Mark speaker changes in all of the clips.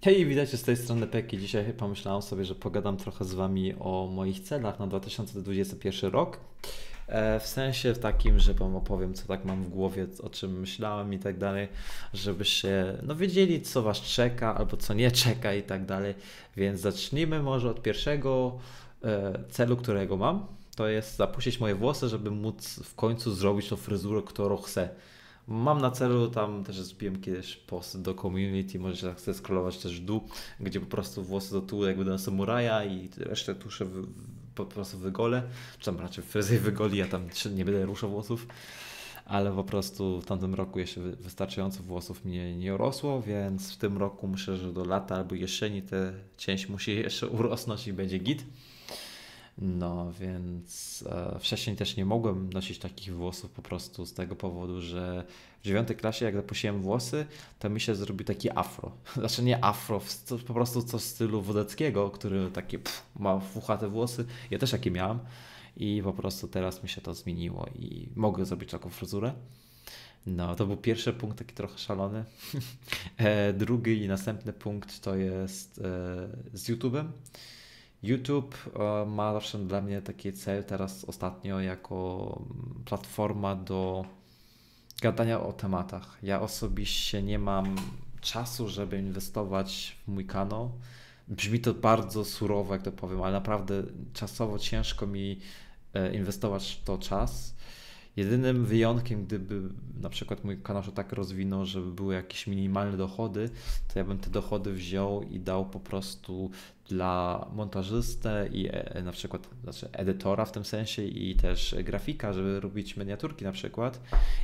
Speaker 1: Hej, witajcie z tej strony Peki. Dzisiaj pomyślałem sobie, że pogadam trochę z Wami o moich celach na 2021 rok. E, w sensie takim, że Wam opowiem, co tak mam w głowie, o czym myślałem i tak dalej, żebyście no, wiedzieli, co Was czeka albo co nie czeka i tak dalej. Więc zacznijmy może od pierwszego e, celu, którego mam. To jest zapuścić moje włosy, żeby móc w końcu zrobić tą fryzurę, którą chcę. Mam na celu, tam też zrobiłem kiedyś post do community, możecie tak sobie scrollować też w dół, gdzie po prostu włosy do tyłu jakby do samuraja i resztę tuszę w, po prostu wygolę, czy tam raczej fryzjer wygoli, ja tam nie będę ruszał włosów, ale po prostu w tamtym roku jeszcze wystarczająco włosów mnie nie urosło, więc w tym roku myślę, że do lata albo jesieni te część musi jeszcze urosnąć i będzie git. No więc e, wcześniej też nie mogłem nosić takich włosów po prostu z tego powodu, że w dziewiątej klasie jak zapuściłem włosy, to mi się zrobił taki afro. Znaczy nie afro, po prostu coś w stylu Wodeckiego, który takie pff, ma fuchate włosy. Ja też takie miałem i po prostu teraz mi się to zmieniło i mogę zrobić taką fryzurę. No, to był pierwszy punkt taki trochę szalony. e, drugi i następny punkt to jest e, z YouTube'em. YouTube e, ma zawsze dla mnie taki cel teraz ostatnio jako platforma do gadania o tematach. Ja osobiście nie mam czasu, żeby inwestować w mój kanał. Brzmi to bardzo surowo, jak to powiem, ale naprawdę czasowo ciężko mi e, inwestować w to czas. Jedynym wyjątkiem, gdyby na przykład mój kanał się tak rozwinął, żeby były jakieś minimalne dochody, to ja bym te dochody wziął i dał po prostu dla montażystę i e, na przykład znaczy edytora w tym sensie i też grafika, żeby robić miniaturki na przykład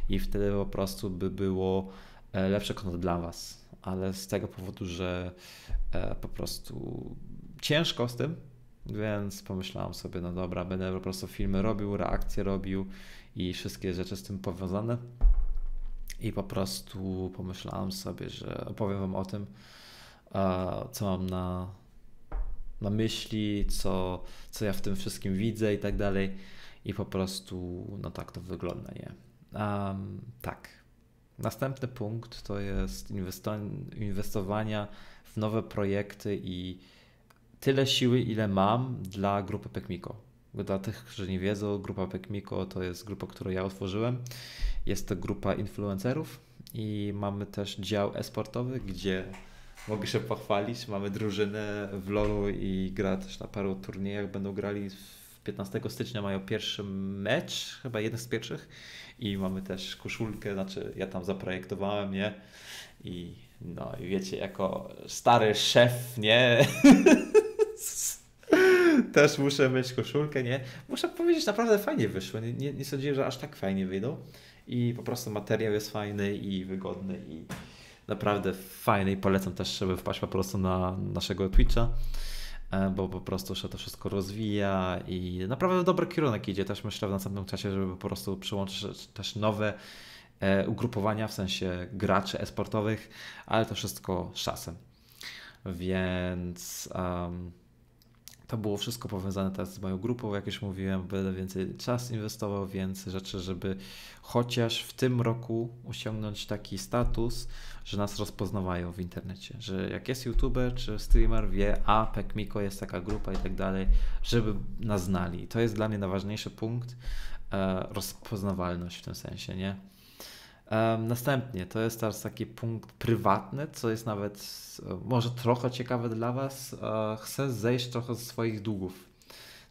Speaker 1: i wtedy po prostu by było e, lepsze konto dla Was. Ale z tego powodu, że e, po prostu ciężko z tym, więc pomyślałem sobie, no dobra, będę po prostu filmy robił, reakcje robił i wszystkie rzeczy z tym powiązane. I po prostu pomyślałem sobie, że opowiem Wam o tym, co mam na, na myśli, co, co ja w tym wszystkim widzę i tak dalej. I po prostu, no tak to wygląda, nie? Um, tak. Następny punkt to jest inwestowania w nowe projekty i tyle siły, ile mam dla grupy Pekmiko. Dla tych, którzy nie wiedzą, grupa Pekmiko to jest grupa, którą ja otworzyłem. Jest to grupa influencerów i mamy też dział e-sportowy, gdzie mogę się pochwalić. Mamy drużynę w LoLu i gra też na paru turniejach. Będą grali 15 stycznia mają pierwszy mecz, chyba jeden z pierwszych i mamy też koszulkę, znaczy ja tam zaprojektowałem, nie? I no i wiecie, jako stary szef, nie? też muszę mieć koszulkę, nie? Muszę powiedzieć, naprawdę fajnie wyszło. Nie, nie, nie sądziłem, że aż tak fajnie wyjdą. I po prostu materiał jest fajny i wygodny i naprawdę fajny i polecam też, żeby wpaść po prostu na naszego Twitcha, e, bo po prostu się to wszystko rozwija i naprawdę dobry kierunek idzie. Też myślę w następnym czasie, żeby po prostu przyłączyć też nowe e, ugrupowania, w sensie graczy esportowych, ale to wszystko z czasem. Więc um, to było wszystko powiązane teraz z moją grupą, jak już mówiłem, będę więcej czas inwestował, więcej rzeczy, żeby chociaż w tym roku osiągnąć taki status, że nas rozpoznawają w internecie, że jak jest youtuber czy streamer wie, a Pekmiko jest taka grupa i tak dalej, żeby nas znali. To jest dla mnie najważniejszy punkt, e, rozpoznawalność w tym sensie, nie? Następnie to jest teraz taki punkt prywatny, co jest nawet może trochę ciekawe dla Was. Chcę zejść trochę ze swoich długów.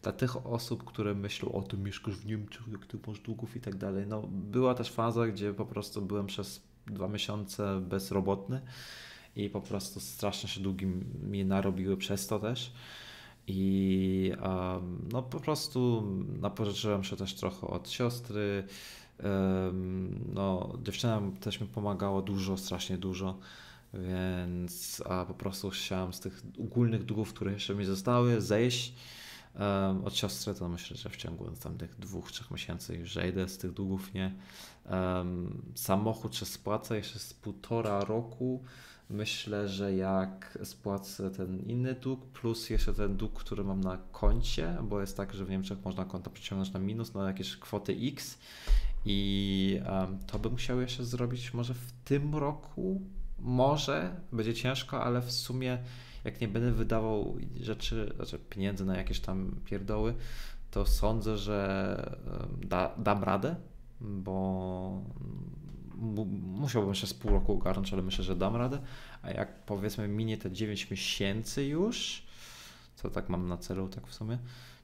Speaker 1: Dla tych osób, które myślą o tym, mieszkasz w Niemczech, jak ty masz długów i tak dalej. No, była też faza, gdzie po prostu byłem przez dwa miesiące bezrobotny i po prostu strasznie się długi mi narobiły przez to też. I um, no po prostu napożyczyłem się też trochę od siostry, no, dziewczyna też mi pomagała dużo, strasznie dużo, więc a po prostu chciałem z tych ogólnych długów, które jeszcze mi zostały, zejść. Um, od siostry to myślę, że w ciągu następnych dwóch, trzech miesięcy już zejdę z tych długów, nie? Um, samochód się spłaca jeszcze z półtora roku. Myślę, że jak spłacę ten inny dług, plus jeszcze ten dług, który mam na koncie, bo jest tak, że w Niemczech można konto przeciągnąć na minus na jakieś kwoty X i um, to bym chciał jeszcze zrobić może w tym roku, może będzie ciężko, ale w sumie jak nie będę wydawał rzeczy, znaczy pieniędzy na jakieś tam pierdoły, to sądzę, że da, dam radę, bo musiałbym jeszcze z pół roku ogarnąć, ale myślę, że dam radę. A jak powiedzmy minie te 9 miesięcy już, co tak mam na celu, tak w sumie,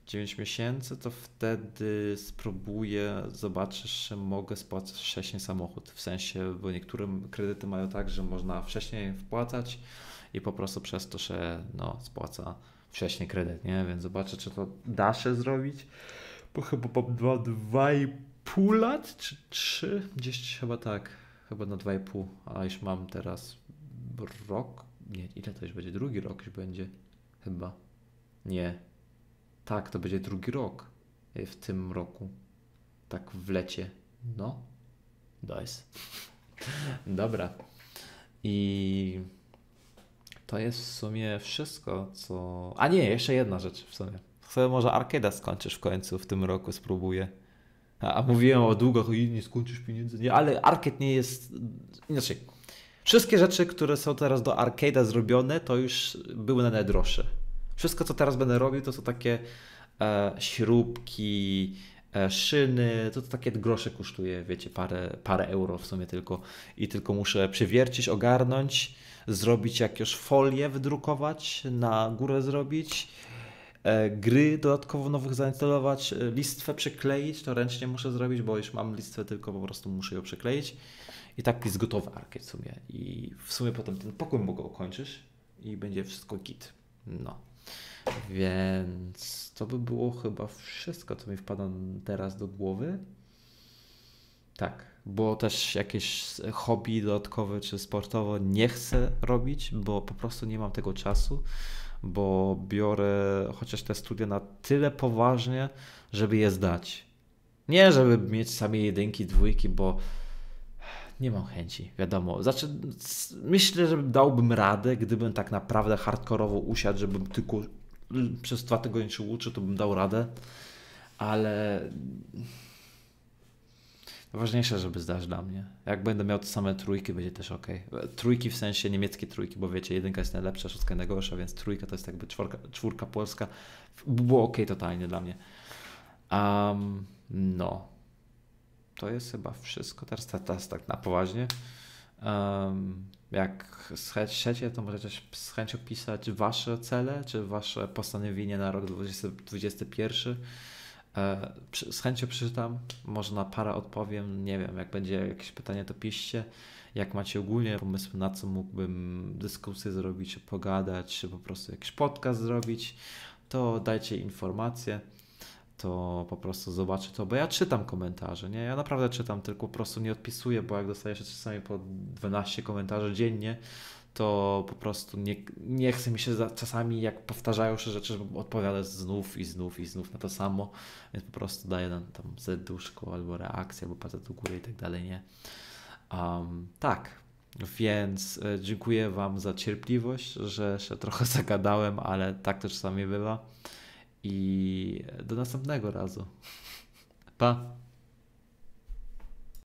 Speaker 1: 9 miesięcy, to wtedy spróbuję zobaczyć, że mogę spłacać wcześniej samochód. W sensie, bo niektóre kredyty mają tak, że można wcześniej wpłacać i po prostu przez to, że no, spłaca wcześniej kredyt, nie? Więc zobaczę, czy to da się zrobić. Bo chyba po 2,5 lat, czy 3? Gdzieś chyba tak, chyba na 2,5, a już mam teraz rok. Nie, ile to już będzie? Drugi rok już będzie. Chyba. Nie. Tak, to będzie drugi rok w tym roku. Tak w lecie. No. Nice. Dobra. I to jest w sumie wszystko, co. A nie, jeszcze jedna rzecz w sumie. Sobie może Arcade'a skończysz w końcu w tym roku, spróbuję. A, mówiłem o długach, o nie skończysz pieniędzy. Nie, ale Arcade nie jest. Inaczej. Wszystkie rzeczy, które są teraz do Arcade'a zrobione, to już były na najdroższe. Wszystko, co teraz będę robił, to są takie e, śrubki, e, szyny, to, to takie grosze kosztuje, wiecie, parę, parę euro w sumie tylko. I tylko muszę przewiercić, ogarnąć zrobić jakieś folię, wydrukować, na górę zrobić, gry dodatkowo nowych zainstalować, e, listwę przykleić, to ręcznie muszę zrobić, bo już mam listwę, tylko po prostu muszę ją przykleić. I tak jest gotowy arcade w sumie. I w sumie potem ten pokój mogę ukończyć i będzie wszystko git. No. Więc to by było chyba wszystko, co mi wpada teraz do głowy. Tak, bo też jakieś hobby dodatkowe czy sportowo nie chcę robić, bo po prostu nie mam tego czasu, bo biorę chociaż te studia na tyle poważnie, żeby je zdać. Nie, żeby mieć same jedynki, dwójki, bo nie mam chęci, wiadomo. Znaczy, myślę, że dałbym radę, gdybym tak naprawdę hardkorowo usiadł, żebym tylko przez dwa tygodnie się uczył, to bym dał radę, ale Ważniejsze, żeby zdać dla mnie. Jak będę miał te same trójki, będzie też ok. Trójki w sensie niemieckie trójki, bo wiecie, jedynka jest najlepsza, szóstka najgorsza, więc trójka to jest jakby czwórka, czwórka polska. Było ok totalnie dla mnie. Um, no. To jest chyba wszystko. Teraz, teraz tak na poważnie. Um, jak chcecie, to możecie z chęcią pisać wasze cele, czy wasze postanowienie na rok 2021 E, z chęcią przeczytam, może na parę odpowiem, nie wiem, jak będzie jakieś pytanie, to piszcie. Jak macie ogólnie pomysły, na co mógłbym dyskusję zrobić, pogadać, czy po prostu jakiś podcast zrobić, to dajcie informacje, to po prostu zobaczę to, bo ja czytam komentarze, nie? Ja naprawdę czytam, tylko po prostu nie odpisuję, bo jak dostaję się czasami po 12 komentarzy dziennie, to po prostu nie, nie chce mi się za, czasami, jak powtarzają się rzeczy, odpowiadać znów i znów i znów na to samo, więc po prostu daję nam tam serduszko albo reakcję, albo palce do góry i tak dalej, nie? Um, tak, więc e, dziękuję Wam za cierpliwość, że się trochę zagadałem, ale tak to czasami bywa i do następnego razu. Pa!